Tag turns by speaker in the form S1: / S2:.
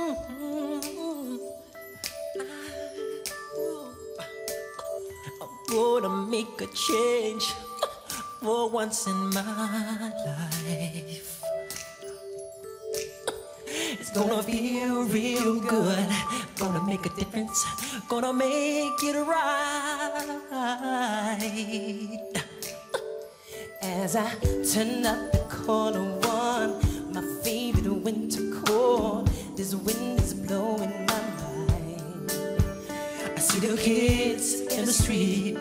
S1: I'm gonna make a change for once in my life. It's gonna feel real good. Gonna make a difference. Gonna make it right. As I turn up the corner one, my favorite winter coat. This wind is blowing my mind. I see the kids in the street,